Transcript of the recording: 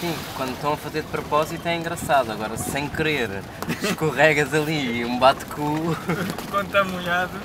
Sim, quando estão a fazer de propósito é engraçado, agora sem querer escorregas ali e um bate-cu. Quando está molhado,